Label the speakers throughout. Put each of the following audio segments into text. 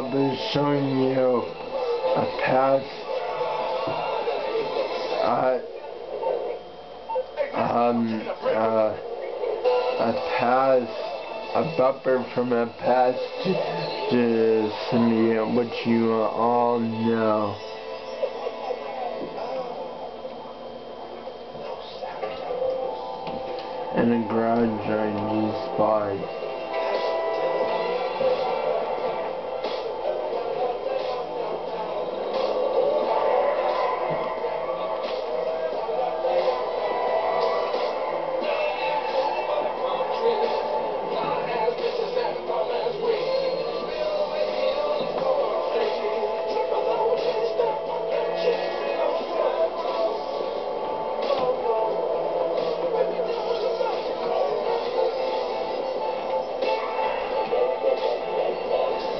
Speaker 1: I'll be showing you a past uh, um uh, a past a bumper from a past to somebody which you all know. In a garage on these spots.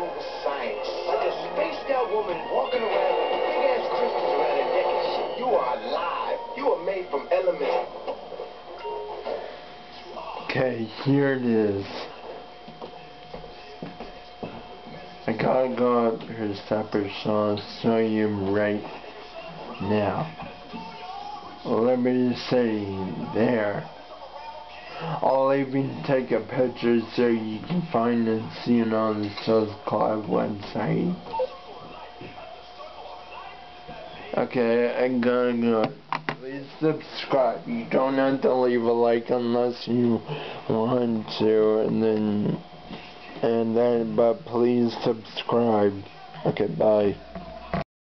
Speaker 2: with science. Like a spaced out woman walking around with big ass crystals around her neck and shit. You are alive. You are made from elements.
Speaker 1: Okay, here it is. I gotta go up here separate so I'll show you right now. Let me say there. I'll even take a picture so you can find and see it on the Social Club website. Okay, I gotta go. Please subscribe. You don't have to leave a like unless you want to, and then, and then, but please subscribe. Okay, bye.